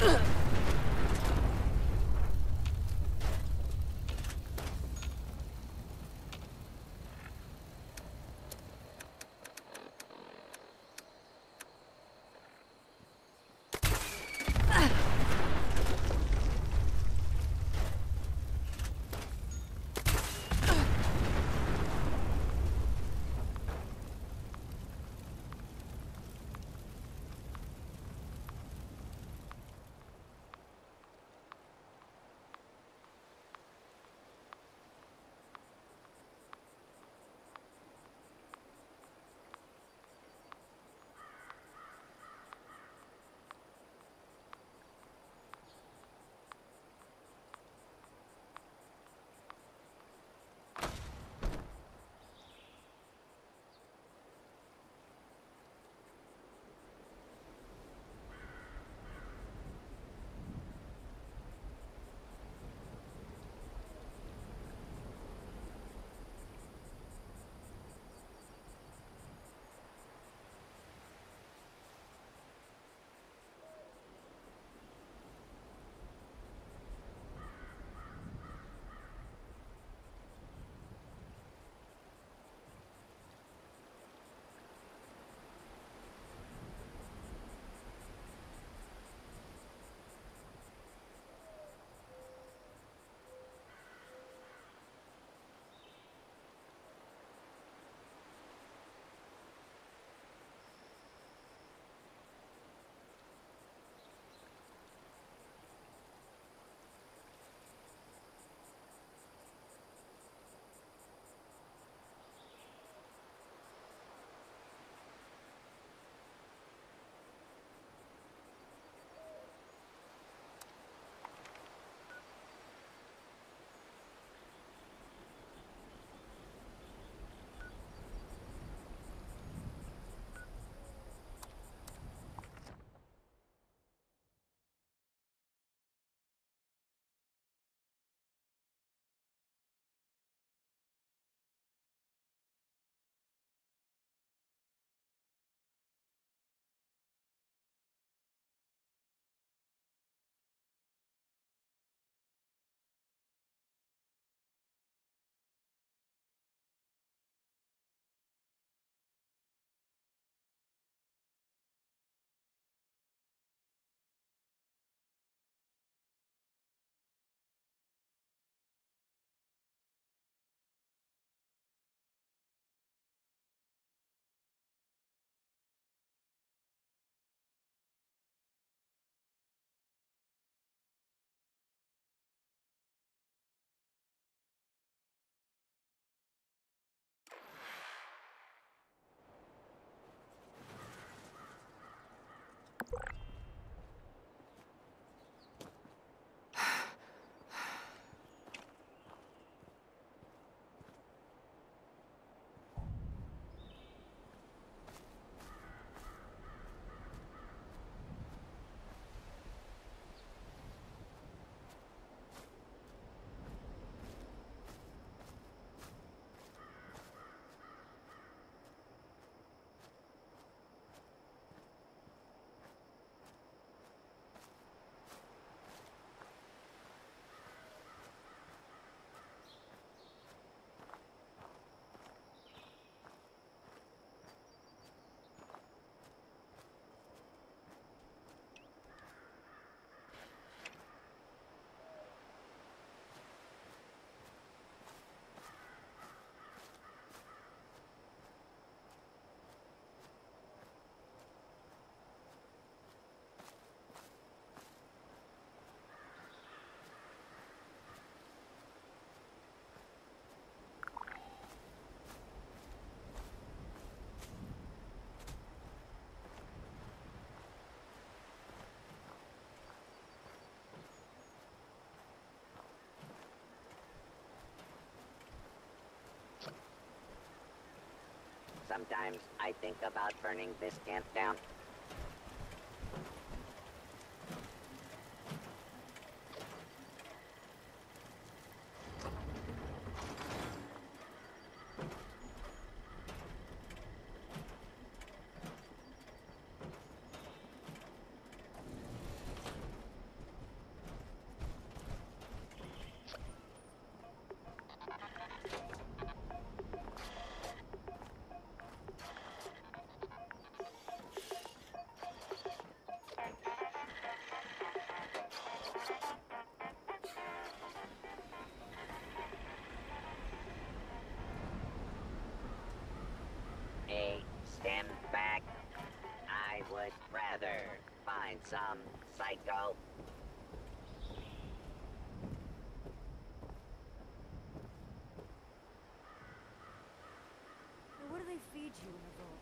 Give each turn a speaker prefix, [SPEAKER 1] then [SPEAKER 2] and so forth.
[SPEAKER 1] Ugh. Sometimes I think about burning this camp down. I'd rather find some psycho. What do they feed you in a bowl?